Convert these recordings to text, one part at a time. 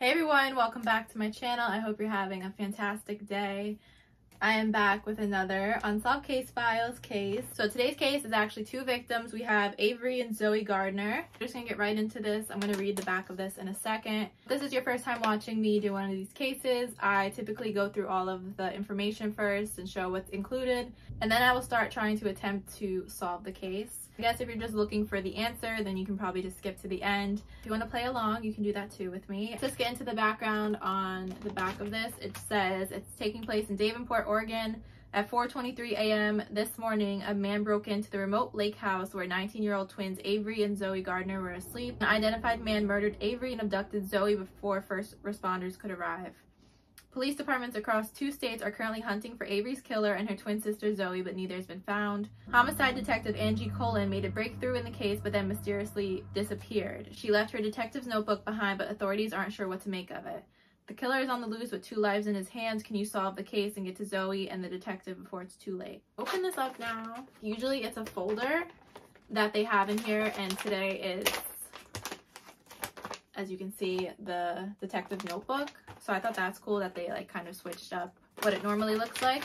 Hey everyone, welcome back to my channel. I hope you're having a fantastic day. I am back with another Unsolved Case Files case. So today's case is actually two victims. We have Avery and Zoey Gardner. I'm just gonna get right into this. I'm gonna read the back of this in a second. If this is your first time watching me do one of these cases. I typically go through all of the information first and show what's included, and then I will start trying to attempt to solve the case. I guess if you're just looking for the answer, then you can probably just skip to the end. If you want to play along, you can do that too with me. Let's get into the background on the back of this. It says it's taking place in Davenport, Oregon. At 4.23 a.m. this morning, a man broke into the remote lake house where 19-year-old twins Avery and Zoey Gardner were asleep. An identified man murdered Avery and abducted Zoey before first responders could arrive. Police departments across two states are currently hunting for Avery's killer and her twin sister Zoey, but neither has been found. Homicide detective Angie Cullen made a breakthrough in the case, but then mysteriously disappeared. She left her detective's notebook behind, but authorities aren't sure what to make of it. The killer is on the loose with two lives in his hands. Can you solve the case and get to Zoey and the detective before it's too late? Open this up now. Usually it's a folder that they have in here, and today is, as you can see, the detective notebook. So I thought that's cool that they like kind of switched up what it normally looks like.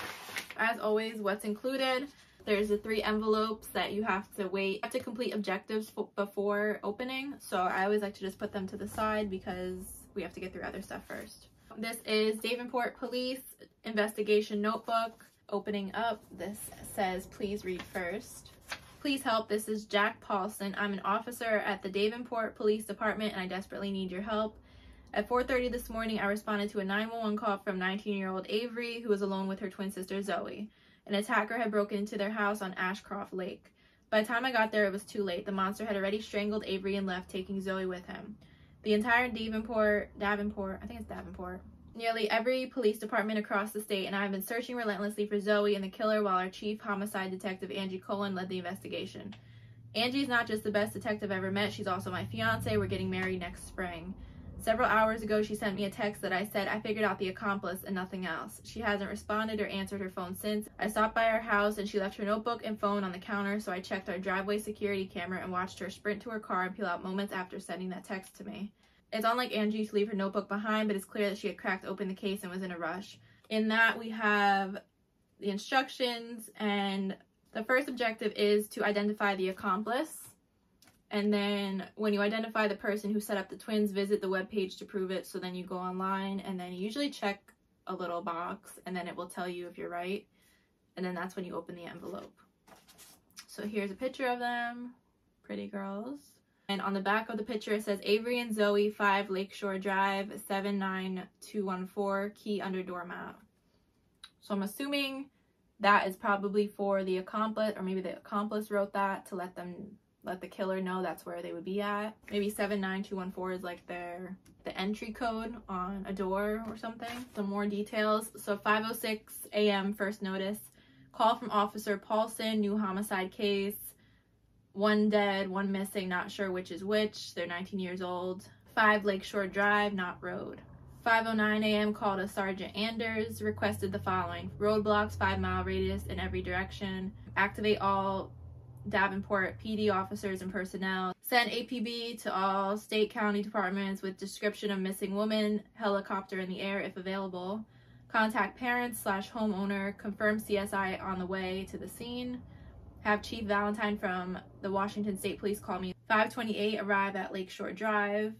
As always, what's included, there's the three envelopes that you have to wait. You have to complete objectives before opening. So I always like to just put them to the side because we have to get through other stuff first. This is Davenport Police Investigation Notebook. Opening up, this says, please read first. Please help. This is Jack Paulson. I'm an officer at the Davenport Police Department and I desperately need your help. At 4.30 this morning, I responded to a 911 call from 19-year-old Avery, who was alone with her twin sister Zoey. An attacker had broken into their house on Ashcroft Lake. By the time I got there, it was too late. The monster had already strangled Avery and left, taking Zoey with him. The entire Davenport, Davenport, I think it's Davenport, nearly every police department across the state, and I have been searching relentlessly for Zoey and the killer while our chief homicide detective Angie Cullen led the investigation. Angie's not just the best detective I've ever met, she's also my fiance. We're getting married next spring. Several hours ago, she sent me a text that I said I figured out the accomplice and nothing else. She hasn't responded or answered her phone since. I stopped by her house and she left her notebook and phone on the counter, so I checked our driveway security camera and watched her sprint to her car and peel out moments after sending that text to me. It's unlike Angie to leave her notebook behind, but it's clear that she had cracked open the case and was in a rush. In that, we have the instructions, and the first objective is to identify the accomplice. And then when you identify the person who set up the twins, visit the web page to prove it. So then you go online and then you usually check a little box and then it will tell you if you're right. And then that's when you open the envelope. So here's a picture of them, pretty girls. And on the back of the picture, it says Avery and Zoey, 5 Lakeshore Drive, 79214, key under doormat. So I'm assuming that is probably for the accomplice, or maybe the accomplice wrote that to let them let the killer know that's where they would be at. Maybe 79214 is like their the entry code on a door or something. Some more details. So 506 a.m. first notice. Call from Officer Paulson, new homicide case. One dead, one missing, not sure which is which. They're 19 years old. 5 Lakeshore Drive, not road. 5.09 a.m. called a Sergeant Anders, requested the following. Roadblocks, 5 mile radius in every direction. Activate all Davenport PD officers and personnel. Send APB to all state county departments with description of missing woman, helicopter in the air if available. Contact parents slash homeowner. Confirm CSI on the way to the scene. Have Chief Valentine from the Washington State Police call me. 528 arrive at Lakeshore Drive.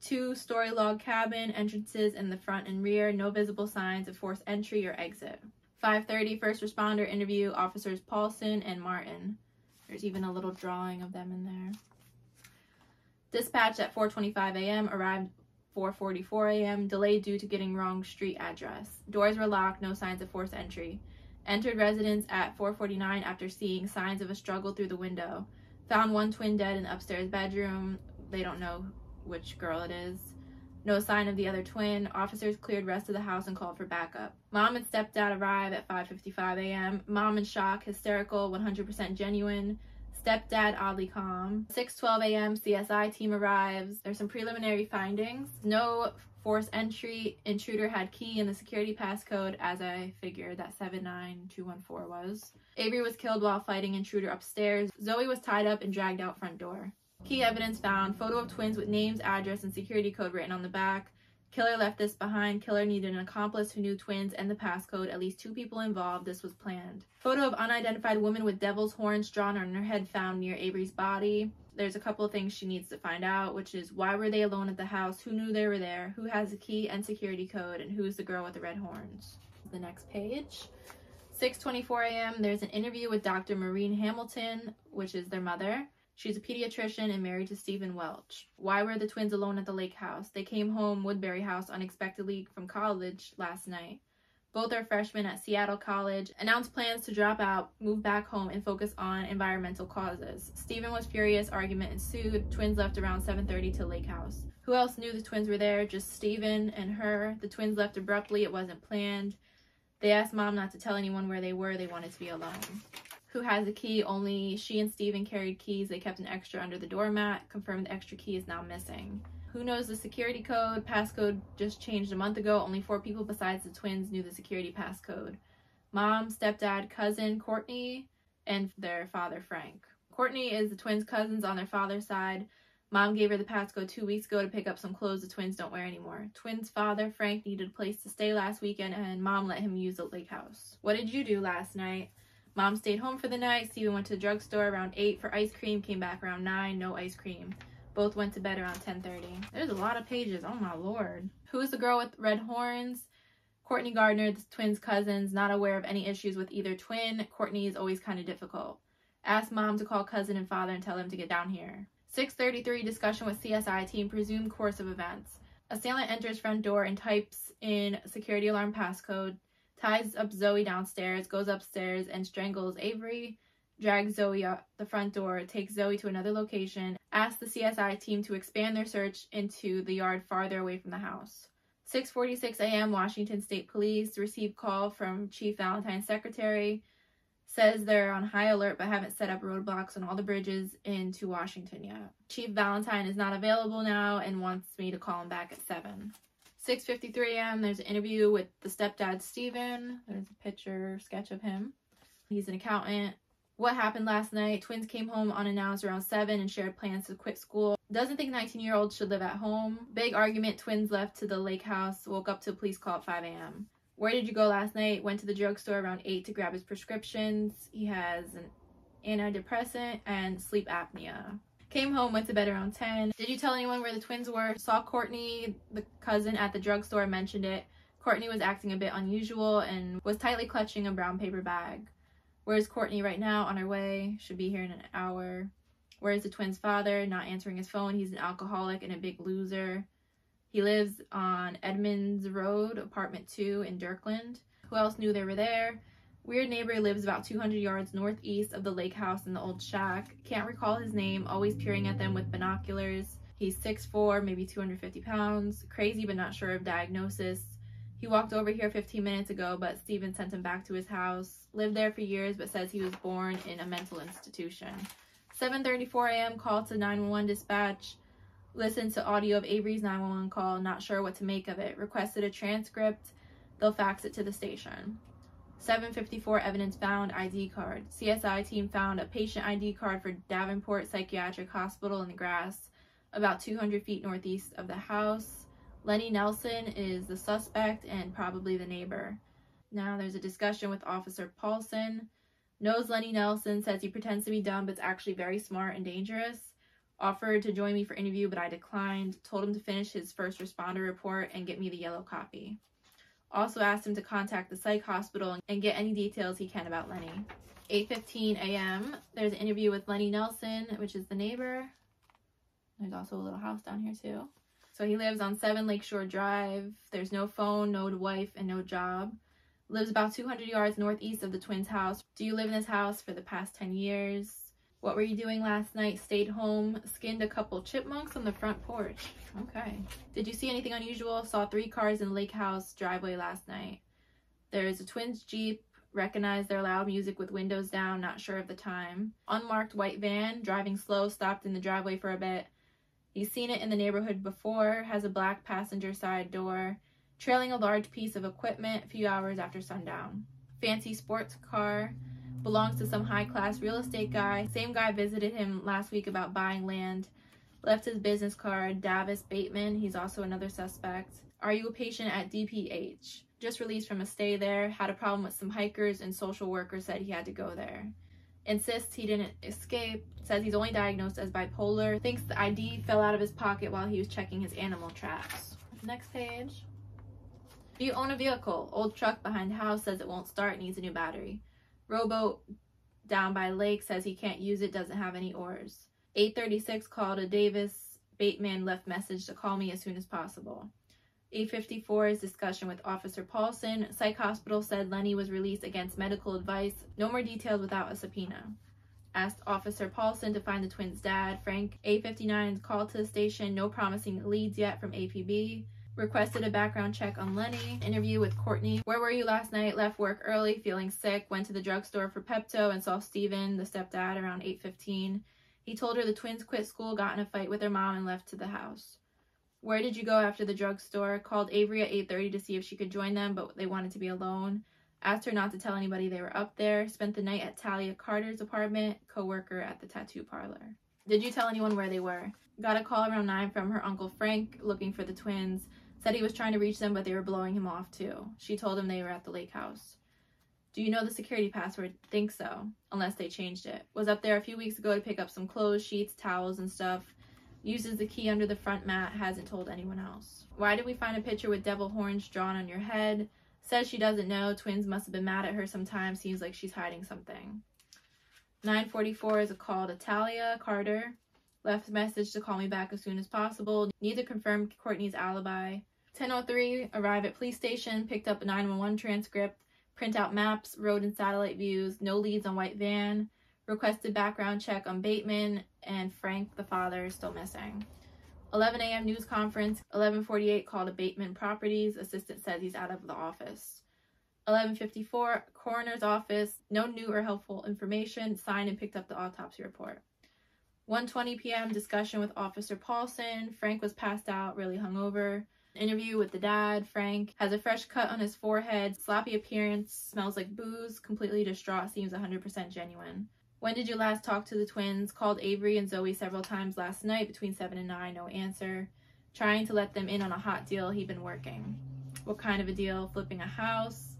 Two story log cabin, entrances in the front and rear, no visible signs of forced entry or exit. 530 first responder interview officers Paulson and Martin. There's even a little drawing of them in there. Dispatch at 4.25 a.m. arrived 4.44 a.m. Delayed due to getting wrong street address. Doors were locked, no signs of forced entry. Entered residence at 4.49 after seeing signs of a struggle through the window. Found one twin dead in the upstairs bedroom. They don't know which girl it is. No sign of the other twin. Officers cleared rest of the house and called for backup. Mom and stepdad arrive at 5.55 a.m. Mom in shock, hysterical, 100% genuine. Stepdad oddly calm. 6.12 a.m. CSI team arrives. There's some preliminary findings. No force entry. Intruder had key and the security passcode as I figured that 79214 was. Avery was killed while fighting intruder upstairs. Zoey was tied up and dragged out front door. Key evidence found photo of twins with names, address, and security code written on the back. Killer left this behind. Killer needed an accomplice who knew twins and the passcode. At least two people involved. This was planned. Photo of unidentified woman with devil's horns drawn on her head found near Avery's body. There's a couple of things she needs to find out, which is why were they alone at the house? Who knew they were there? Who has the key and security code? And who's the girl with the red horns? The next page. 6:24 a.m. There's an interview with Dr. Maureen Hamilton, which is their mother. She's a pediatrician and married to Stephen Welch. Why were the twins alone at the lake house? They came home Woodbury House unexpectedly from college last night. Both are freshmen at Seattle College, announced plans to drop out, move back home, and focus on environmental causes. Stephen was furious, argument ensued. Twins left around 7.30 to Lake House. Who else knew the twins were there? Just Stephen and her. The twins left abruptly, it wasn't planned. They asked mom not to tell anyone where they were, they wanted to be alone. Who has a key? Only she and Stephen carried keys. They kept an extra under the doormat. Confirmed the extra key is now missing. Who knows the security code? Passcode just changed a month ago. Only four people besides the twins knew the security passcode. Mom, stepdad, cousin, Courtney, and their father, Frank. Courtney is the twins' cousins on their father's side. Mom gave her the passcode two weeks ago to pick up some clothes the twins don't wear anymore. Twins' father, Frank, needed a place to stay last weekend, and mom let him use the lake house. What did you do last night? Mom stayed home for the night. Steven went to the drugstore around 8 for ice cream, came back around 9, no ice cream. Both went to bed around 10.30. There's a lot of pages. Oh my lord. Who's the girl with red horns? Courtney Gardner, the twins' cousins, not aware of any issues with either twin. Courtney is always kind of difficult. Ask mom to call cousin and father and tell them to get down here. 633 discussion with CSI team presumed course of events. Assailant enters front door and types in security alarm passcode, ties up Zoey downstairs, goes upstairs and strangles Avery, drags Zoey out the front door, takes Zoey to another location, asks the CSI team to expand their search into the yard farther away from the house. 6:46 a.m. Washington State Police received call from Chief Valentine's secretary says they're on high alert but haven't set up roadblocks on all the bridges into Washington yet. Chief Valentine is not available now and wants me to call him back at 7. 6.53 a.m. There's an interview with the stepdad, Steven. There's a picture, sketch of him. He's an accountant. What happened last night? Twins came home unannounced around 7 and shared plans to quit school. Doesn't think 19-year-olds should live at home. Big argument, twins left to the lake house. Woke up to a police call at 5 a.m. Where did you go last night? Went to the drugstore around 8 to grab his prescriptions. He has an antidepressant and sleep apnea. Came home, went to bed around 10. Did you tell anyone where the twins were? Saw Courtney, the cousin, at the drugstore, mentioned it. Courtney was acting a bit unusual and was tightly clutching a brown paper bag. Where's Courtney right now? On her way. Should be here in an hour. Where's the twins' father? Not answering his phone. He's an alcoholic and a big loser. He lives on Edmonds Road, apartment 2 in Dirkland. Who else knew they were there? Weird neighbor lives about 200 yards northeast of the lake house in the old shack. Can't recall his name, always peering at them with binoculars. He's 6'4", maybe 250 pounds. Crazy but not sure of diagnosis. He walked over here 15 minutes ago, but Steven sent him back to his house. Lived there for years, but says he was born in a mental institution. 7.34 a.m. call to 911 dispatch. Listened to audio of Avery's 911 call, not sure what to make of it. Requested a transcript. They'll fax it to the station. 754 evidence found ID card. CSI team found a patient ID card for Davenport Psychiatric Hospital in the grass about 200 feet northeast of the house. Lenny Nelson is the suspect and probably the neighbor. Now there's a discussion with Officer Paulson. Knows Lenny Nelson, says he pretends to be dumb but's actually very smart and dangerous offered to join me for interview, but I declined. Told him to finish his first responder report and get me the yellow copy. Also asked him to contact the psych hospital and get any details he can about Lenny. 8.15 a.m. There's an interview with Lenny Nelson, which is the neighbor. There's also a little house down here too. So he lives on 7 Lakeshore Drive. There's no phone, no wife, and no job. Lives about 200 yards northeast of the twins' house. Do you live in this house for the past 10 years? What were you doing last night? Stayed home, skinned a couple chipmunks on the front porch. Okay. Did you see anything unusual? Saw three cars in Lake House driveway last night. There's a twins Jeep. Recognized their loud music with windows down, not sure of the time. Unmarked white van, driving slow, stopped in the driveway for a bit. He's seen it in the neighborhood before, has a black passenger side door, trailing a large piece of equipment a few hours after sundown. Fancy sports car, belongs to some high class real estate guy. Same guy visited him last week about buying land Left his business card, Davis Bateman. He's also another suspect. Are you a patient at DPH? Just released from a stay there. Had a problem with some hikers and social workers said he had to go there. Insists he didn't escape. Says he's only diagnosed as bipolar. Thinks the ID fell out of his pocket while he was checking his animal traps. Next page. Do you own a vehicle? Old truck behind house says it won't start, needs a new battery. Rowboat down by lake says he can't use it, doesn't have any oars. 836 called a Davis Bateman left message to call me as soon as possible. 854 is discussion with Officer Paulson. Psych hospital said Lenny was released against medical advice. No more details without a subpoena. Asked Officer Paulson to find the twins' dad. Frank 859 called to the station. No promising leads yet from APB. Requested a background check on Lenny. Interview with Courtney. Where were you last night? Left work early, feeling sick. Went to the drugstore for Pepto and saw Steven, the stepdad, around 815. He told her the twins quit school, got in a fight with their mom, and left to the house. Where did you go after the drugstore? Called Avery at 8.30 to see if she could join them, but they wanted to be alone. Asked her not to tell anybody they were up there. Spent the night at Talia Carter's apartment, co-worker at the tattoo parlor. Did you tell anyone where they were? Got a call around 9 from her Uncle Frank looking for the twins. Said he was trying to reach them, but they were blowing him off too. She told him they were at the lake house. Do you know the security password? Think so, unless they changed it. Was up there a few weeks ago to pick up some clothes, sheets, towels, and stuff. Uses the key under the front mat, hasn't told anyone else. Why did we find a picture with devil horns drawn on your head? Says she doesn't know. Twins must have been mad at her sometime. Seems like she's hiding something. 944 is a call to Talia Carter. Left message to call me back as soon as possible. Need to confirm Courtney's alibi. 1003 arrive at police station. Picked up a 911 transcript print out maps, road and satellite views, no leads on white van, requested background check on Bateman, and Frank, the father, is still missing. 11 a.m. news conference, 1148 call to Bateman Properties, assistant says he's out of the office. 1154 coroner's office, no new or helpful information, signed and picked up the autopsy report. 1:20 p.m. discussion with Officer Paulson. Frank was passed out, really hungover. Interview with the dad. Frank has a fresh cut on his forehead, sloppy appearance, smells like booze, completely distraught, seems 100% genuine. When did you last talk to the twins? Called Avery and Zoey several times last night between 7 and 9, no answer. Trying to let them in on a hot deal he'd been working. What kind of a deal? Flipping a house.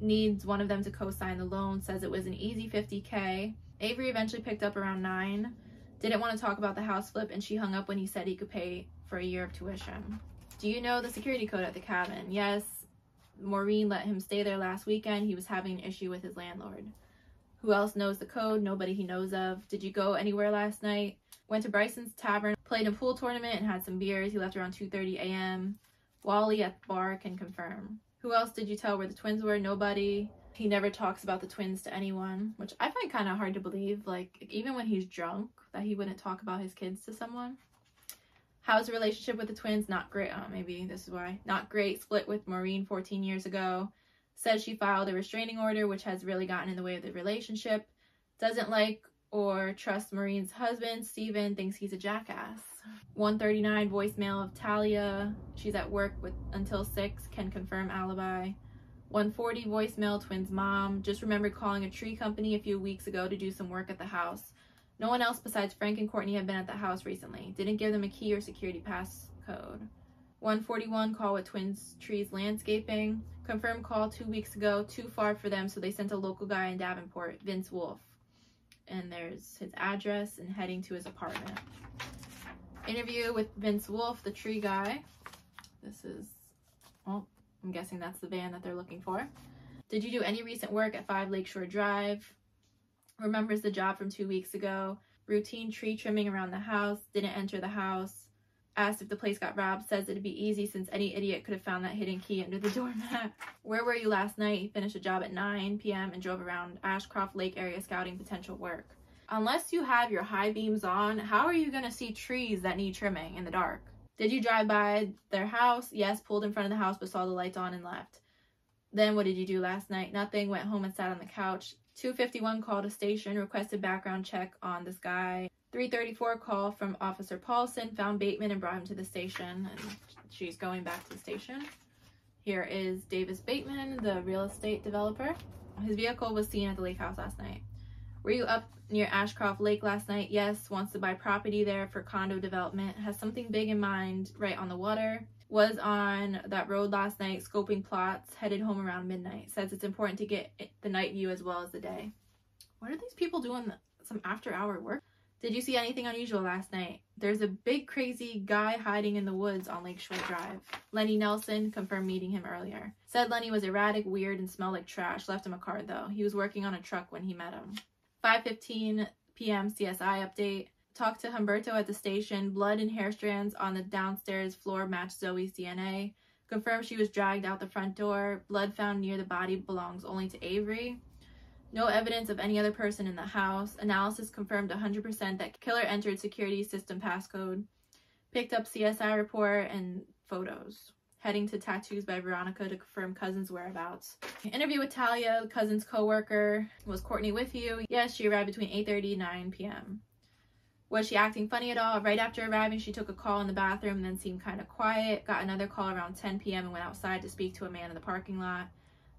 Needs one of them to co sign the loan, says it was an easy 50k. Avery eventually picked up around 9. Didn't want to talk about the house flip, and she hung up when he said he could pay for a year of tuition. Do you know the security code at the cabin? Yes. Maureen let him stay there last weekend. He was having an issue with his landlord. Who else knows the code? Nobody he knows of. Did you go anywhere last night? Went to Bryson's Tavern, played a pool tournament and had some beers. He left around 2.30 a.m. Wally at the bar can confirm. Who else did you tell where the twins were? Nobody. He never talks about the twins to anyone, which I find kind of hard to believe. Like, even when he's drunk, that he wouldn't talk about his kids to someone. How's the relationship with the twins? Not great. Oh, maybe this is why. Not great. Split with Maureen 14 years ago. Says she filed a restraining order, which has really gotten in the way of the relationship. Doesn't like or trust Maureen's husband. Steven thinks he's a jackass. 139 voicemail of Talia. She's at work with until 6. Can confirm alibi. 140 voicemail twins mom. Just remembered calling a tree company a few weeks ago to do some work at the house. No one else besides Frank and Courtney have been at the house recently. Didn't give them a key or security pass code. 141 call with Twins Trees Landscaping. Confirmed call two weeks ago. Too far for them, so they sent a local guy in Davenport, Vince Wolf. And there's his address and heading to his apartment. Interview with Vince Wolf, the tree guy. This is, well, I'm guessing that's the van that they're looking for. Did you do any recent work at 5 Lakeshore Drive? remembers the job from two weeks ago, routine tree trimming around the house, didn't enter the house, asked if the place got robbed, says it'd be easy since any idiot could have found that hidden key under the doormat. Where were you last night? He finished a job at 9 p.m. and drove around Ashcroft Lake area scouting potential work. Unless you have your high beams on, how are you going to see trees that need trimming in the dark? Did you drive by their house? Yes, pulled in front of the house but saw the lights on and left. Then what did you do last night? Nothing, went home and sat on the couch. 251 called a station, requested background check on this guy. 334 call from Officer Paulson, found Bateman and brought him to the station. And she's going back to the station. Here is Davis Bateman, the real estate developer. His vehicle was seen at the lake house last night. Were you up near Ashcroft Lake last night? Yes. Wants to buy property there for condo development. Has something big in mind right on the water. Was on that road last night scoping plots. Headed home around midnight. Says it's important to get the night view as well as the day. What are these people doing some after hour work? Did you see anything unusual last night? There's a big crazy guy hiding in the woods on Lakeshore Drive. Lenny Nelson confirmed meeting him earlier. Said Lenny was erratic, weird, and smelled like trash. Left him a card though. He was working on a truck when he met him. 5:15 p.m. CSI update. Talked to Humberto at the station. Blood and hair strands on the downstairs floor matched Zoey's DNA. Confirmed she was dragged out the front door. Blood found near the body belongs only to Avery. No evidence of any other person in the house. Analysis confirmed 100% that killer entered security system passcode. Picked up CSI report and photos. Heading to tattoos by Veronica to confirm cousin's whereabouts. Interview with Talia, cousin's co-worker. Was Courtney with you? Yes, she arrived between 8.30 and 9 p.m. Was she acting funny at all? Right after arriving, she took a call in the bathroom and then seemed kind of quiet. Got another call around 10 p.m. and went outside to speak to a man in the parking lot.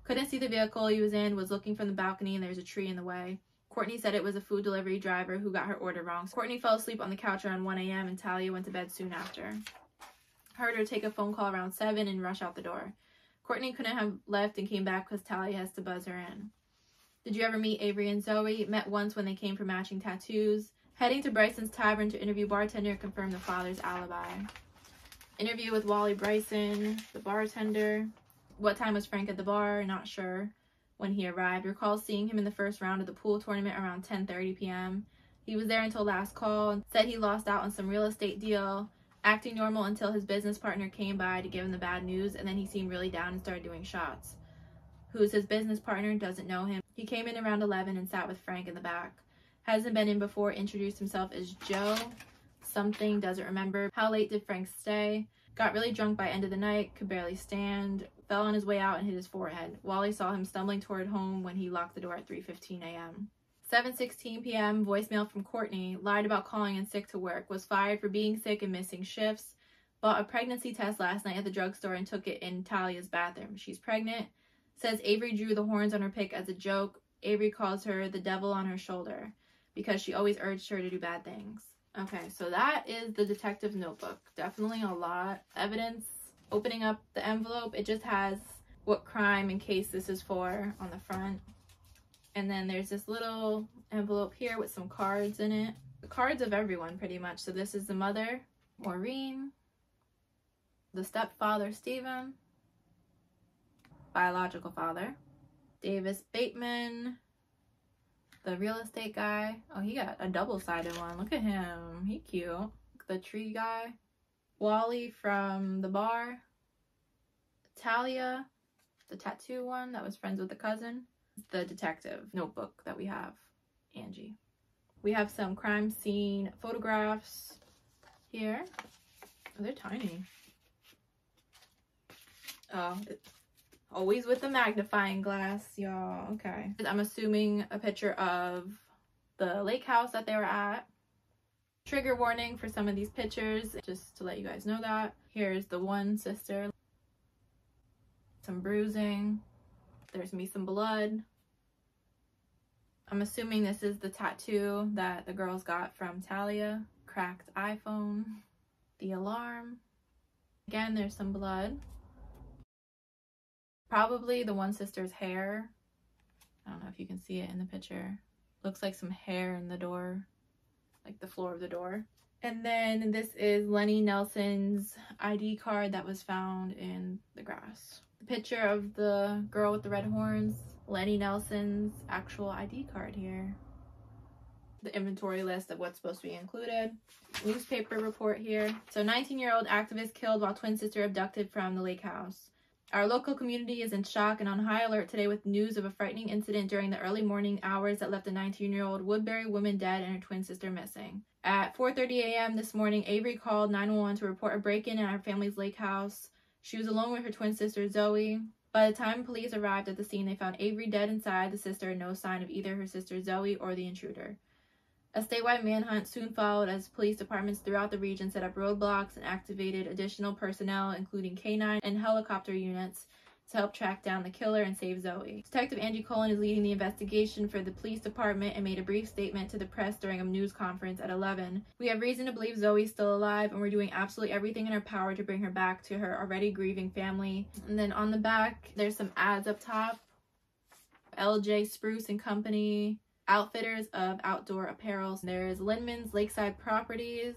Couldn't see the vehicle he was in, was looking from the balcony, and there's a tree in the way. Courtney said it was a food delivery driver who got her order wrong. Courtney fell asleep on the couch around 1 a.m. and Talia went to bed soon after. Heard her take a phone call around 7 and rush out the door. Courtney couldn't have left and came back because Talia has to buzz her in. Did you ever meet Avery and Zoey? Met once when they came for matching tattoos. Heading to Bryson's Tavern to interview bartender confirm the father's alibi. Interview with Wally Bryson, the bartender. What time was Frank at the bar? Not sure. When he arrived, recalls seeing him in the first round of the pool tournament around 10:30 p.m. He was there until last call and said he lost out on some real estate deal, acting normal until his business partner came by to give him the bad news, and then he seemed really down and started doing shots. Who's his business partner? Doesn't know him. He came in around 11 and sat with Frank in the back. Hasn't been in before. Introduced himself as Joe. Something doesn't remember. How late did Frank stay? Got really drunk by end of the night. Could barely stand fell on his way out and hit his forehead. Wally saw him stumbling toward home when he locked the door at 3.15 a.m. 7.16 p.m. voicemail from Courtney. Lied about calling in sick to work. Was fired for being sick and missing shifts. Bought a pregnancy test last night at the drugstore and took it in Talia's bathroom. She's pregnant. Says Avery drew the horns on her pick as a joke. Avery calls her the devil on her shoulder because she always urged her to do bad things. Okay, so that is the detective notebook. Definitely a lot evidence opening up the envelope, it just has what crime and case this is for on the front. And then there's this little envelope here with some cards in it. The cards of everyone pretty much. So this is the mother, Maureen, the stepfather, Stephen, biological father, Davis Bateman, the real estate guy. Oh, he got a double-sided one. Look at him. He cute. The tree guy. Wally from the bar. Talia, the tattoo one that was friends with the cousin. The detective notebook that we have, Angie. We have some crime scene photographs here. Oh, they're tiny. Oh, always with the magnifying glass, y'all. Okay. I'm assuming a picture of the lake house that they were at. Trigger warning for some of these pictures, just to let you guys know that. Here's the one sister. Some bruising. There's me some blood. I'm assuming this is the tattoo that the girls got from Talia. Cracked iPhone. The alarm. Again, there's some blood. Probably the one sister's hair. I don't know if you can see it in the picture. Looks like some hair in the door like the floor of the door. And then this is Lenny Nelson's ID card that was found in the grass. The picture of the girl with the red horns, Lenny Nelson's actual ID card here. The inventory list of what's supposed to be included. Newspaper report here. So 19-year-old activist killed while twin sister abducted from the lake house. Our local community is in shock and on high alert today with news of a frightening incident during the early morning hours that left a 19-year-old Woodbury woman dead and her twin sister missing. At 4.30 a.m. this morning, Avery called 911 to report a break-in at her family's lake house. She was alone with her twin sister, Zoey. By the time police arrived at the scene, they found Avery dead inside the sister and no sign of either her sister, Zoey, or the intruder. A statewide manhunt soon followed as police departments throughout the region set up roadblocks and activated additional personnel, including canine and helicopter units, to help track down the killer and save Zoey. Detective Angie Cullen is leading the investigation for the police department and made a brief statement to the press during a news conference at 11. We have reason to believe Zoey's still alive and we're doing absolutely everything in our power to bring her back to her already grieving family. And then on the back, there's some ads up top. LJ Spruce and Company, outfitters of outdoor apparels. There's Lindman's Lakeside Properties,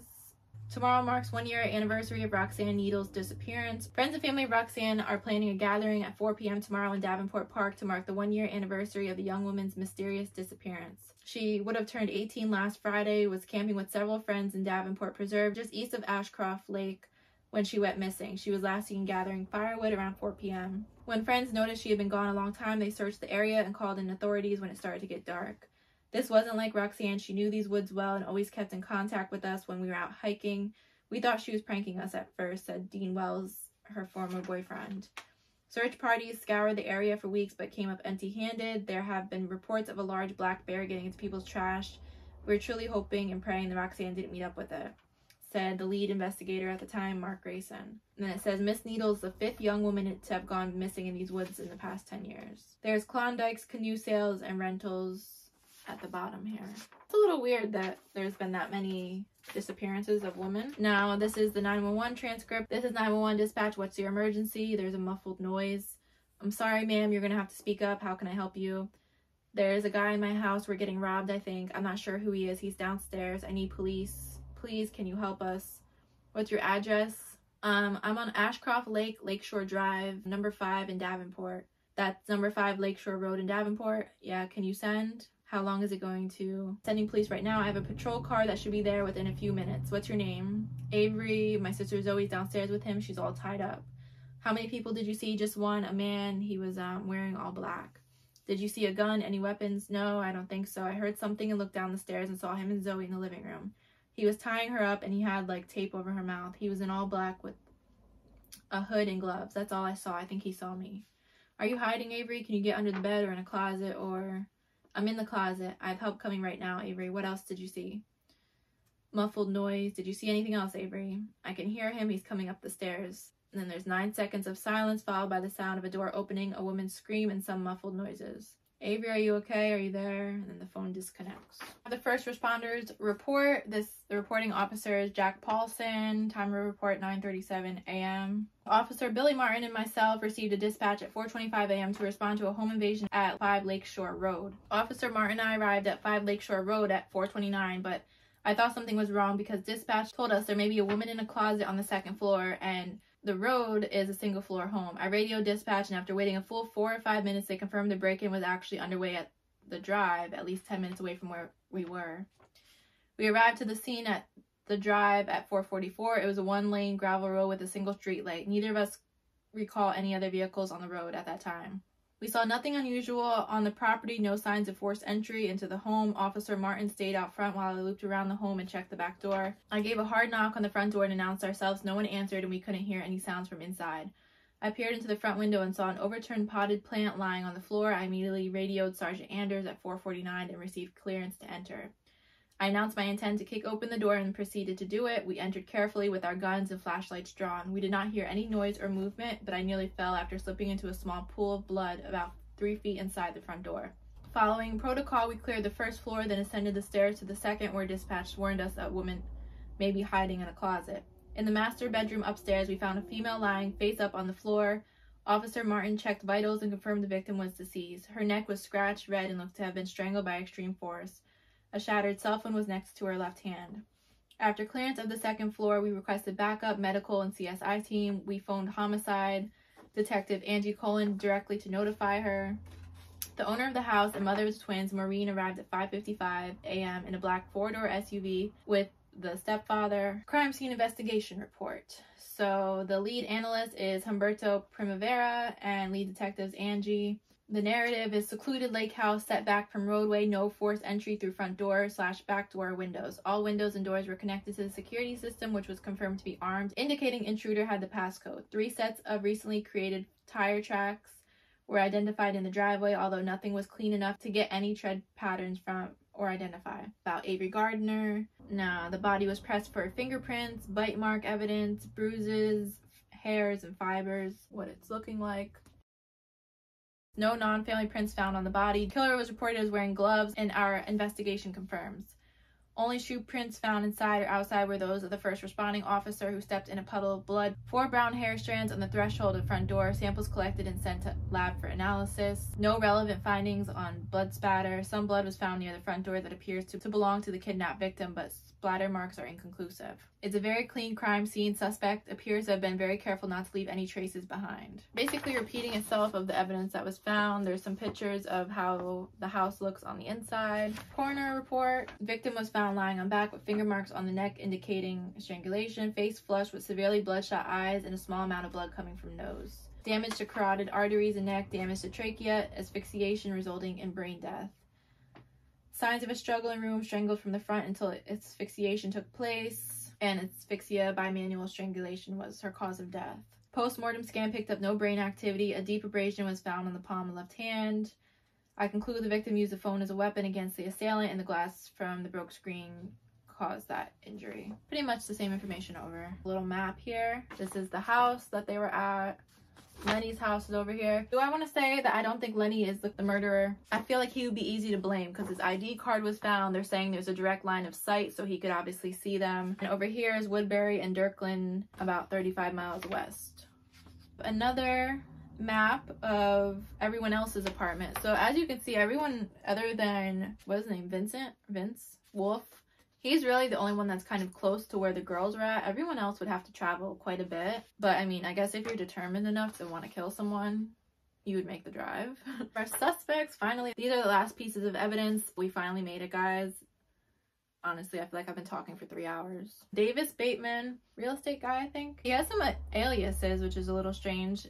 Tomorrow marks one year anniversary of Roxanne Needles' disappearance. Friends and family of Roxanne are planning a gathering at 4 p.m. tomorrow in Davenport Park to mark the one year anniversary of the young woman's mysterious disappearance. She would have turned 18 last Friday, was camping with several friends in Davenport Preserve just east of Ashcroft Lake when she went missing. She was last seen gathering firewood around 4 p.m. When friends noticed she had been gone a long time, they searched the area and called in authorities when it started to get dark. This wasn't like Roxanne. She knew these woods well and always kept in contact with us when we were out hiking. We thought she was pranking us at first, said Dean Wells, her former boyfriend. Search parties scoured the area for weeks but came up empty handed. There have been reports of a large black bear getting into people's trash. We're truly hoping and praying that Roxanne didn't meet up with it, said the lead investigator at the time, Mark Grayson. And then it says Miss Needles, the fifth young woman to have gone missing in these woods in the past 10 years. There's Klondike's, canoe sales, and rentals at the bottom here. It's a little weird that there's been that many disappearances of women. Now, this is the 911 transcript. This is 911 dispatch. What's your emergency? There's a muffled noise. I'm sorry, ma'am. You're going to have to speak up. How can I help you? There's a guy in my house. We're getting robbed, I think. I'm not sure who he is. He's downstairs. I need police. Please, can you help us? What's your address? Um, I'm on Ashcroft Lake, Lakeshore Drive, number five in Davenport. That's number five Lakeshore Road in Davenport. Yeah, can you send? How long is it going to? Sending police right now. I have a patrol car that should be there within a few minutes. What's your name? Avery. My sister Zoey's downstairs with him. She's all tied up. How many people did you see? Just one. A man. He was um, wearing all black. Did you see a gun? Any weapons? No, I don't think so. I heard something and looked down the stairs and saw him and Zoey in the living room. He was tying her up and he had like tape over her mouth. He was in all black with a hood and gloves. That's all I saw. I think he saw me. Are you hiding, Avery? Can you get under the bed or in a closet or I'm in the closet. I have help coming right now, Avery. What else did you see? Muffled noise. Did you see anything else, Avery? I can hear him. He's coming up the stairs. And then there's nine seconds of silence, followed by the sound of a door opening, a woman's scream, and some muffled noises. Avery, are you okay? Are you there? And then the phone disconnects. The first responders report. This the reporting officer is Jack Paulson. Time of report 9:37 a.m. Officer Billy Martin and myself received a dispatch at 4:25 a.m. to respond to a home invasion at 5 Lakeshore Road. Officer Martin and I arrived at 5 Lakeshore Road at 4:29, but I thought something was wrong because dispatch told us there may be a woman in a closet on the second floor and the road is a single floor home. I radioed dispatch, and after waiting a full four or five minutes, they confirmed the break in was actually underway at the drive, at least 10 minutes away from where we were. We arrived to the scene at the drive at 444. It was a one lane gravel road with a single street light. Neither of us recall any other vehicles on the road at that time. We saw nothing unusual on the property, no signs of forced entry into the home. Officer Martin stayed out front while I looped around the home and checked the back door. I gave a hard knock on the front door and announced ourselves. No one answered, and we couldn't hear any sounds from inside. I peered into the front window and saw an overturned potted plant lying on the floor. I immediately radioed Sergeant Anders at 449 and received clearance to enter. I announced my intent to kick open the door and proceeded to do it. We entered carefully with our guns and flashlights drawn. We did not hear any noise or movement, but I nearly fell after slipping into a small pool of blood about three feet inside the front door. Following protocol, we cleared the first floor, then ascended the stairs to the second, where dispatch warned us that a woman may be hiding in a closet. In the master bedroom upstairs, we found a female lying face up on the floor. Officer Martin checked vitals and confirmed the victim was deceased. Her neck was scratched red and looked to have been strangled by extreme force. A shattered cell phone was next to her left hand. After clearance of the second floor, we requested backup, medical, and CSI team. We phoned homicide detective Angie Cullen directly to notify her. The owner of the house and mother of the twins, Maureen, arrived at 5:55 a.m. in a black four-door SUV with the stepfather. Crime scene investigation report. So the lead analyst is Humberto Primavera and lead detectives Angie the narrative is secluded lake house set back from roadway, no forced entry through front door slash back door windows. All windows and doors were connected to the security system, which was confirmed to be armed, indicating intruder had the passcode. Three sets of recently created tire tracks were identified in the driveway, although nothing was clean enough to get any tread patterns from or identify. About Avery Gardner. Now, the body was pressed for fingerprints, bite mark evidence, bruises, hairs, and fibers. What it's looking like. No non-family prints found on the body. Killer was reported as wearing gloves and our investigation confirms. Only shoe prints found inside or outside were those of the first responding officer who stepped in a puddle of blood. Four brown hair strands on the threshold of front door. Samples collected and sent to lab for analysis. No relevant findings on blood spatter. Some blood was found near the front door that appears to, to belong to the kidnapped victim, but splatter marks are inconclusive. It's a very clean crime scene. Suspect appears to have been very careful not to leave any traces behind. Basically repeating itself of the evidence that was found. There's some pictures of how the house looks on the inside. Coroner report. Victim was found lying on back with finger marks on the neck indicating strangulation. Face flushed with severely bloodshot eyes and a small amount of blood coming from nose. Damage to carotid arteries and neck, damage to trachea, asphyxiation resulting in brain death. Signs of a struggle in room, strangled from the front until asphyxiation took place, and asphyxia by manual strangulation was her cause of death. Post-mortem scan picked up no brain activity. A deep abrasion was found on the palm of left hand. I conclude the victim used the phone as a weapon against the assailant, and the glass from the broke screen caused that injury. Pretty much the same information over. Little map here. This is the house that they were at. Lenny's house is over here. Do I want to say that I don't think Lenny is the, the murderer? I feel like he would be easy to blame because his ID card was found. They're saying there's a direct line of sight so he could obviously see them. And over here is Woodbury and Dirkland about 35 miles west. Another map of everyone else's apartment. So as you can see, everyone other than, what is his name, Vincent? Vince Wolf he's really the only one that's kind of close to where the girls were at. Everyone else would have to travel quite a bit. But I mean, I guess if you're determined enough to want to kill someone, you would make the drive. Our suspects, finally, these are the last pieces of evidence. We finally made it, guys. Honestly, I feel like I've been talking for three hours. Davis Bateman, real estate guy, I think. He has some aliases, which is a little strange.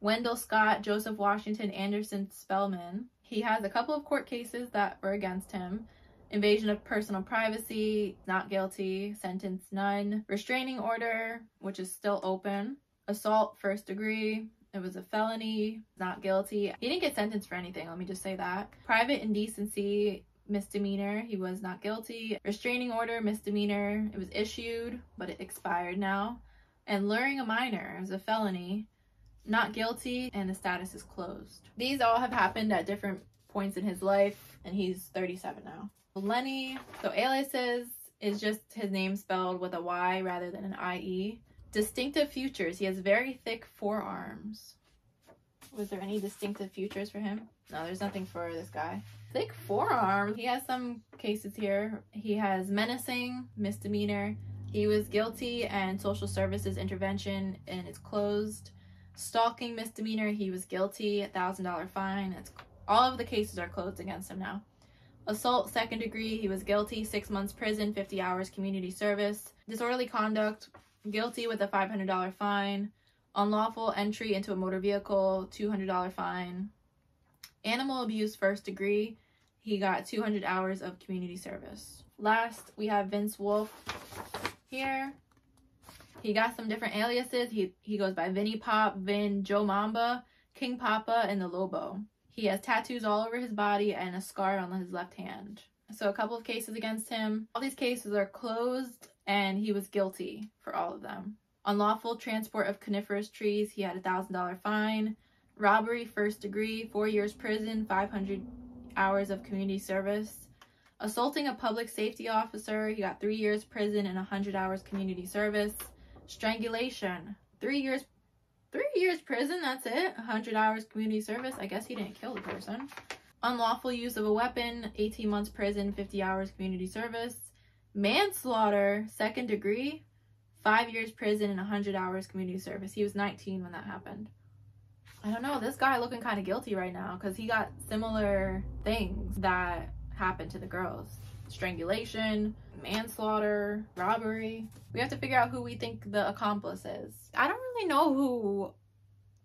Wendell Scott, Joseph Washington, Anderson Spellman. He has a couple of court cases that were against him. Invasion of personal privacy, not guilty, sentence none. Restraining order, which is still open. Assault, first degree, it was a felony, not guilty. He didn't get sentenced for anything, let me just say that. Private indecency, misdemeanor, he was not guilty. Restraining order, misdemeanor, it was issued, but it expired now. And luring a minor is a felony, not guilty, and the status is closed. These all have happened at different points in his life, and he's 37 now. Lenny, so aliases is just his name spelled with a Y rather than an IE. Distinctive features, he has very thick forearms. Was there any distinctive features for him? No, there's nothing for this guy. Thick forearm. He has some cases here. He has menacing, misdemeanor. He was guilty and social services intervention and it's closed. Stalking misdemeanor, he was guilty, $1,000 fine. It's all of the cases are closed against him now. Assault, second degree, he was guilty, six months prison, 50 hours community service. Disorderly conduct, guilty with a $500 fine. Unlawful entry into a motor vehicle, $200 fine. Animal abuse, first degree, he got 200 hours of community service. Last, we have Vince Wolf here. He got some different aliases. He, he goes by Vinny Pop, Vin, Joe Mamba, King Papa, and the Lobo. He has tattoos all over his body and a scar on his left hand. So a couple of cases against him. All these cases are closed and he was guilty for all of them. Unlawful transport of coniferous trees, he had a $1,000 fine. Robbery, first degree, four years prison, 500 hours of community service. Assaulting a public safety officer, he got three years prison and 100 hours community service. Strangulation, three years Three years prison, that's it. 100 hours community service. I guess he didn't kill the person. Unlawful use of a weapon, 18 months prison, 50 hours community service. Manslaughter, second degree, five years prison and 100 hours community service. He was 19 when that happened. I don't know, this guy looking kind of guilty right now because he got similar things that happened to the girls. Strangulation, manslaughter, robbery. We have to figure out who we think the accomplice is. I don't really know who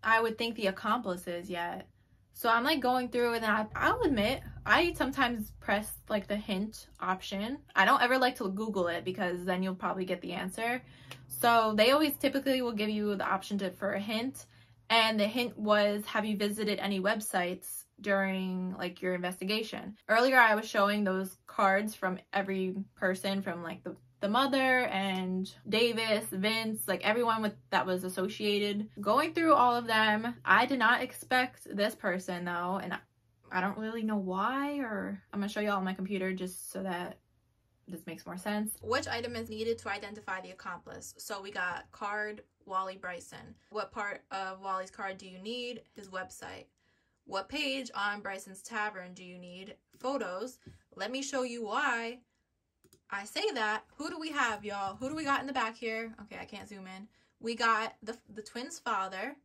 I would think the accomplice is yet. So I'm like going through and I, I'll admit, I sometimes press like the hint option. I don't ever like to Google it because then you'll probably get the answer. So they always typically will give you the option to for a hint. And the hint was, have you visited any websites during like your investigation. Earlier I was showing those cards from every person from like the the mother and Davis, Vince, like everyone with that was associated. Going through all of them, I did not expect this person though, and I don't really know why or I'm gonna show you all on my computer just so that this makes more sense. Which item is needed to identify the accomplice? So we got card Wally Bryson. What part of Wally's card do you need? His website. What page on Bryson's Tavern do you need? Photos. Let me show you why I say that. Who do we have, y'all? Who do we got in the back here? Okay, I can't zoom in. We got the, the twins' father.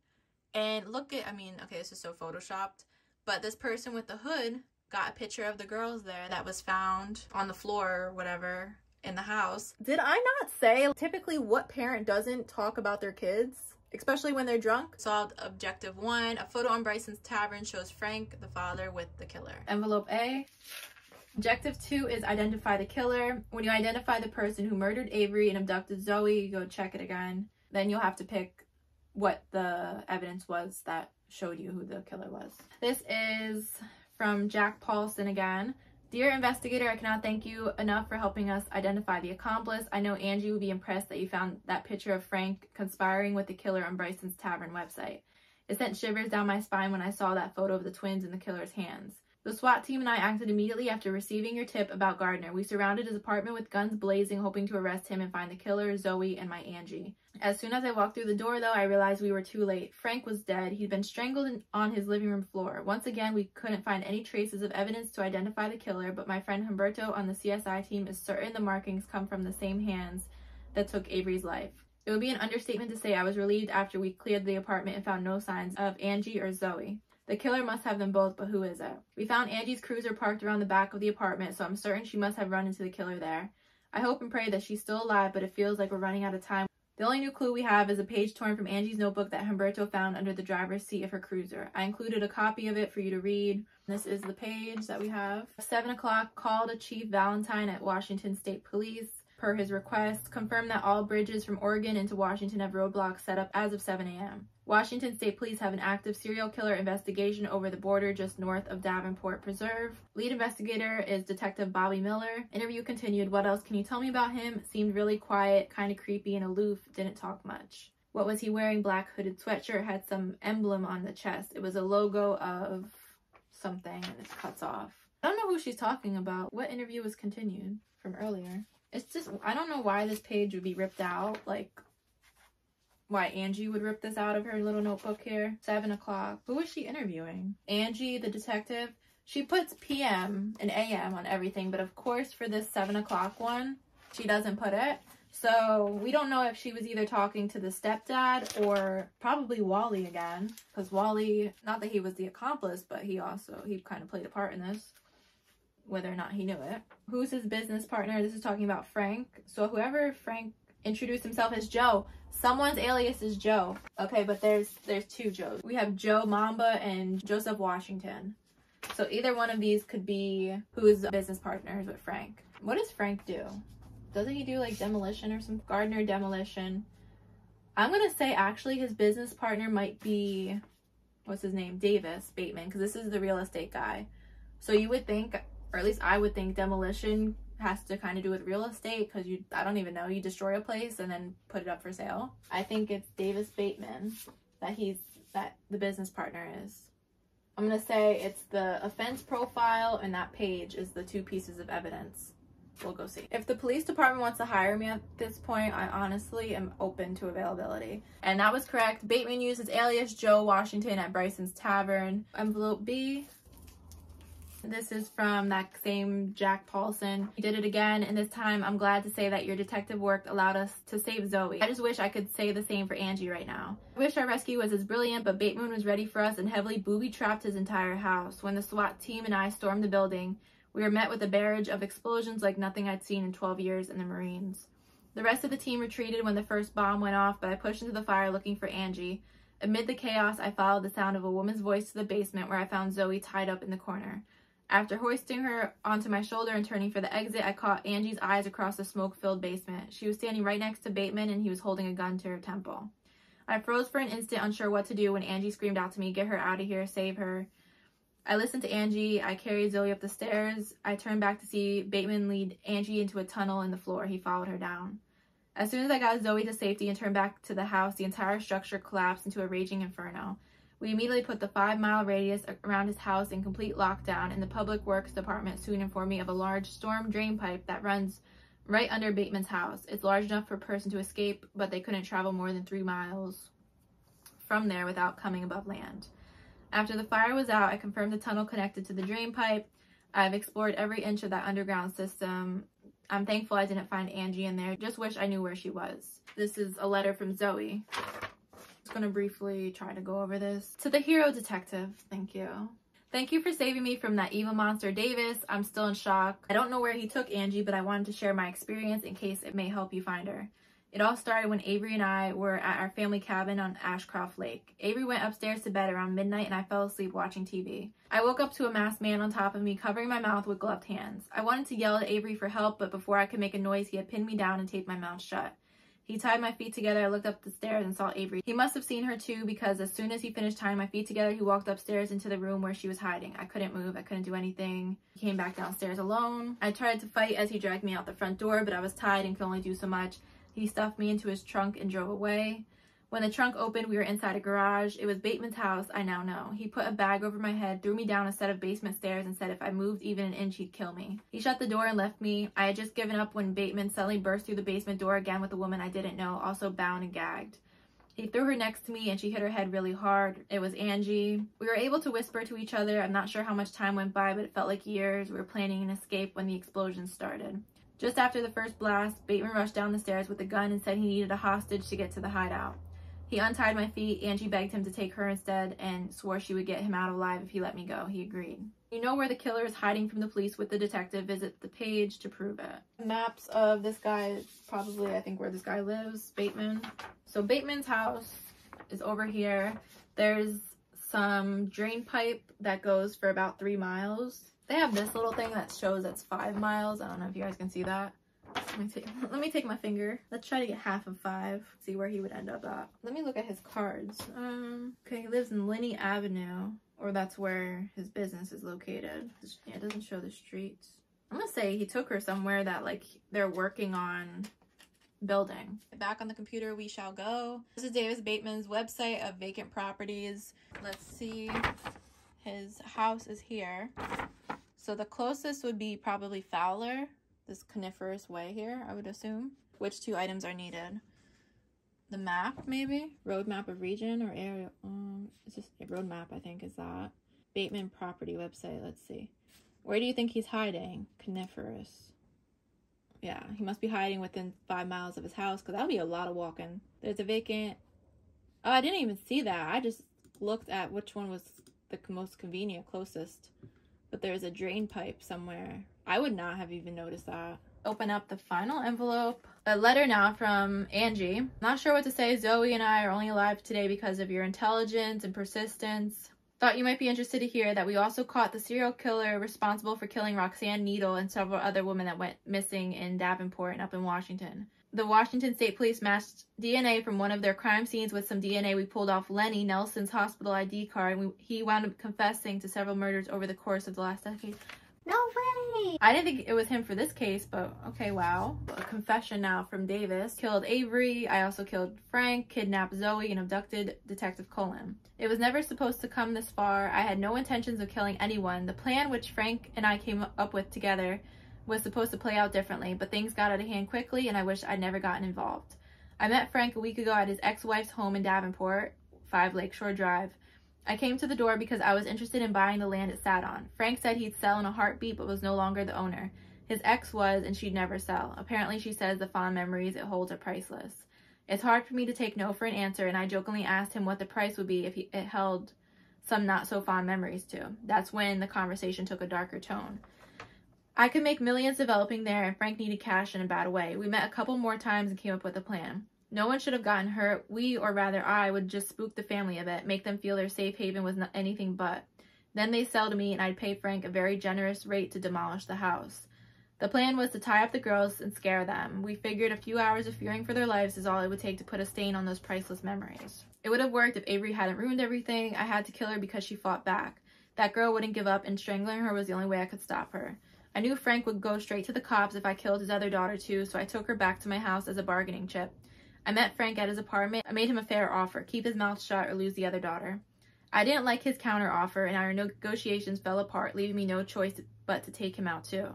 And look at, I mean, okay, this is so photoshopped. But this person with the hood got a picture of the girls there that was found on the floor or whatever in the house. Did I not say typically what parent doesn't talk about their kids? Especially when they're drunk. Solved objective one. A photo on Bryson's tavern shows Frank, the father, with the killer. Envelope A. Objective two is identify the killer. When you identify the person who murdered Avery and abducted Zoey, you go check it again. Then you'll have to pick what the evidence was that showed you who the killer was. This is from Jack Paulson again. Dear investigator, I cannot thank you enough for helping us identify the accomplice. I know Angie would be impressed that you found that picture of Frank conspiring with the killer on Bryson's Tavern website. It sent shivers down my spine when I saw that photo of the twins in the killer's hands. The SWAT team and I acted immediately after receiving your tip about Gardner. We surrounded his apartment with guns blazing, hoping to arrest him and find the killer, Zoey, and my Angie. As soon as I walked through the door, though, I realized we were too late. Frank was dead. He'd been strangled on his living room floor. Once again, we couldn't find any traces of evidence to identify the killer, but my friend Humberto on the CSI team is certain the markings come from the same hands that took Avery's life. It would be an understatement to say I was relieved after we cleared the apartment and found no signs of Angie or Zoey. The killer must have them both, but who is it? We found Angie's cruiser parked around the back of the apartment, so I'm certain she must have run into the killer there. I hope and pray that she's still alive, but it feels like we're running out of time. The only new clue we have is a page torn from Angie's notebook that Humberto found under the driver's seat of her cruiser. I included a copy of it for you to read. This is the page that we have. 7 o'clock, called to Chief Valentine at Washington State Police per his request, confirmed that all bridges from Oregon into Washington have roadblocks set up as of 7 a.m. Washington State Police have an active serial killer investigation over the border just north of Davenport Preserve. Lead investigator is Detective Bobby Miller. Interview continued. What else can you tell me about him? Seemed really quiet, kind of creepy and aloof, didn't talk much. What was he wearing? Black hooded sweatshirt, had some emblem on the chest. It was a logo of something and it cuts off. I don't know who she's talking about. What interview was continued from earlier? It's just, I don't know why this page would be ripped out. Like, why Angie would rip this out of her little notebook here. 7 o'clock. Who was she interviewing? Angie, the detective. She puts PM and AM on everything, but of course for this 7 o'clock one, she doesn't put it. So we don't know if she was either talking to the stepdad or probably Wally again. Because Wally, not that he was the accomplice, but he also, he kind of played a part in this whether or not he knew it. Who's his business partner? This is talking about Frank. So whoever Frank introduced himself as Joe, someone's alias is Joe. Okay, but there's there's two Joes. We have Joe Mamba and Joseph Washington. So either one of these could be who's business partners with Frank. What does Frank do? Doesn't he do like demolition or some gardener demolition? I'm gonna say actually his business partner might be what's his name? Davis Bateman, because this is the real estate guy. So you would think or at least I would think demolition has to kind of do with real estate because you I don't even know you destroy a place and then put it up for sale. I think it's Davis Bateman that he's that the business partner is. I'm gonna say it's the offense profile and that page is the two pieces of evidence. We'll go see. If the police department wants to hire me at this point, I honestly am open to availability. And that was correct. Bateman uses alias Joe Washington at Bryson's Tavern. Envelope B, this is from that same Jack Paulson. He did it again, and this time I'm glad to say that your detective work allowed us to save Zoey. I just wish I could say the same for Angie right now. I wish our rescue was as brilliant, but Bateman was ready for us and heavily booby-trapped his entire house. When the SWAT team and I stormed the building, we were met with a barrage of explosions like nothing I'd seen in 12 years in the Marines. The rest of the team retreated when the first bomb went off, but I pushed into the fire looking for Angie. Amid the chaos, I followed the sound of a woman's voice to the basement where I found Zoey tied up in the corner. After hoisting her onto my shoulder and turning for the exit, I caught Angie's eyes across the smoke-filled basement. She was standing right next to Bateman and he was holding a gun to her temple. I froze for an instant, unsure what to do when Angie screamed out to me, get her out of here, save her. I listened to Angie. I carried Zoey up the stairs. I turned back to see Bateman lead Angie into a tunnel in the floor. He followed her down. As soon as I got Zoey to safety and turned back to the house, the entire structure collapsed into a raging inferno. We immediately put the five mile radius around his house in complete lockdown, and the public works department soon informed me of a large storm drain pipe that runs right under Bateman's house. It's large enough for a person to escape, but they couldn't travel more than three miles from there without coming above land. After the fire was out, I confirmed the tunnel connected to the drain pipe. I've explored every inch of that underground system. I'm thankful I didn't find Angie in there. Just wish I knew where she was. This is a letter from Zoey. To briefly try to go over this. To the hero detective, thank you. Thank you for saving me from that evil monster Davis. I'm still in shock. I don't know where he took Angie, but I wanted to share my experience in case it may help you find her. It all started when Avery and I were at our family cabin on Ashcroft Lake. Avery went upstairs to bed around midnight and I fell asleep watching TV. I woke up to a masked man on top of me covering my mouth with gloved hands. I wanted to yell at Avery for help, but before I could make a noise, he had pinned me down and taped my mouth shut. He tied my feet together. I looked up the stairs and saw Avery. He must have seen her too because as soon as he finished tying my feet together, he walked upstairs into the room where she was hiding. I couldn't move. I couldn't do anything. He came back downstairs alone. I tried to fight as he dragged me out the front door, but I was tied and could only do so much. He stuffed me into his trunk and drove away. When the trunk opened, we were inside a garage. It was Bateman's house, I now know. He put a bag over my head, threw me down a set of basement stairs, and said if I moved even an inch, he'd kill me. He shut the door and left me. I had just given up when Bateman suddenly burst through the basement door again with a woman I didn't know, also bound and gagged. He threw her next to me and she hit her head really hard. It was Angie. We were able to whisper to each other. I'm not sure how much time went by, but it felt like years. We were planning an escape when the explosion started. Just after the first blast, Bateman rushed down the stairs with a gun and said he needed a hostage to get to the hideout. He untied my feet. Angie begged him to take her instead and swore she would get him out alive if he let me go. He agreed. You know where the killer is hiding from the police with the detective. Visit the page to prove it. Maps of this guy, probably I think where this guy lives, Bateman. So Bateman's house is over here. There's some drain pipe that goes for about three miles. They have this little thing that shows it's five miles. I don't know if you guys can see that. Let me take let me take my finger. Let's try to get half of five. See where he would end up at. Let me look at his cards. Um okay, he lives in Linney Avenue. Or that's where his business is located. Yeah, it doesn't show the streets. I'm gonna say he took her somewhere that like they're working on building. Back on the computer we shall go. This is Davis Bateman's website of vacant properties. Let's see. His house is here. So the closest would be probably Fowler this coniferous way here, I would assume. Which two items are needed? The map, maybe? Road map of region or area? Um, it's just a road map, I think, is that. Bateman property website, let's see. Where do you think he's hiding? Coniferous. Yeah, he must be hiding within five miles of his house because that'll be a lot of walking. There's a vacant. Oh, I didn't even see that. I just looked at which one was the most convenient, closest. But there's a drain pipe somewhere I would not have even noticed that. Open up the final envelope. A letter now from Angie. Not sure what to say. Zoey and I are only alive today because of your intelligence and persistence. Thought you might be interested to hear that we also caught the serial killer responsible for killing Roxanne Needle and several other women that went missing in Davenport and up in Washington. The Washington State Police matched DNA from one of their crime scenes with some DNA we pulled off Lenny Nelson's hospital ID card, and we, he wound up confessing to several murders over the course of the last decade. I didn't think it was him for this case, but okay, wow. A confession now from Davis. Killed Avery. I also killed Frank, kidnapped Zoey, and abducted Detective Cullen. It was never supposed to come this far. I had no intentions of killing anyone. The plan which Frank and I came up with together was supposed to play out differently, but things got out of hand quickly and I wish I'd never gotten involved. I met Frank a week ago at his ex-wife's home in Davenport, 5 Lakeshore Drive. I came to the door because I was interested in buying the land it sat on. Frank said he'd sell in a heartbeat but was no longer the owner. His ex was, and she'd never sell. Apparently, she says the fond memories it holds are priceless. It's hard for me to take no for an answer, and I jokingly asked him what the price would be if he, it held some not so fond memories too. That's when the conversation took a darker tone. I could make millions developing there, and Frank needed cash in a bad way. We met a couple more times and came up with a plan. No one should have gotten hurt. We, or rather I, would just spook the family a bit, make them feel their safe haven was anything but. Then they sell to me and I'd pay Frank a very generous rate to demolish the house. The plan was to tie up the girls and scare them. We figured a few hours of fearing for their lives is all it would take to put a stain on those priceless memories. It would have worked if Avery hadn't ruined everything. I had to kill her because she fought back. That girl wouldn't give up and strangling her was the only way I could stop her. I knew Frank would go straight to the cops if I killed his other daughter too, so I took her back to my house as a bargaining chip. I met Frank at his apartment. I made him a fair offer, keep his mouth shut or lose the other daughter. I didn't like his counter offer and our negotiations fell apart, leaving me no choice but to take him out too.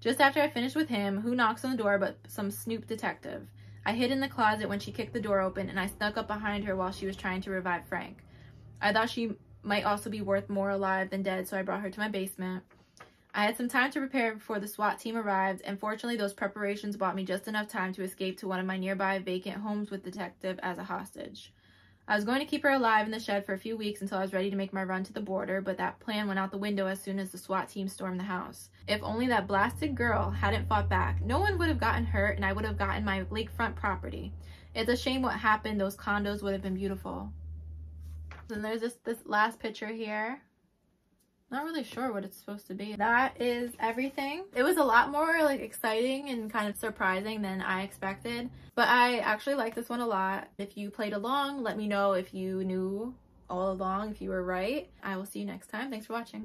Just after I finished with him, who knocks on the door but some snoop detective. I hid in the closet when she kicked the door open and I snuck up behind her while she was trying to revive Frank. I thought she might also be worth more alive than dead, so I brought her to my basement. I had some time to prepare before the SWAT team arrived, and fortunately those preparations bought me just enough time to escape to one of my nearby vacant homes with Detective as a hostage. I was going to keep her alive in the shed for a few weeks until I was ready to make my run to the border, but that plan went out the window as soon as the SWAT team stormed the house. If only that blasted girl hadn't fought back, no one would have gotten hurt and I would have gotten my lakefront property. It's a shame what happened, those condos would have been beautiful. Then there's this, this last picture here. Not really sure what it's supposed to be. That is everything. It was a lot more like exciting and kind of surprising than I expected. But I actually like this one a lot. If you played along, let me know if you knew all along, if you were right. I will see you next time. Thanks for watching.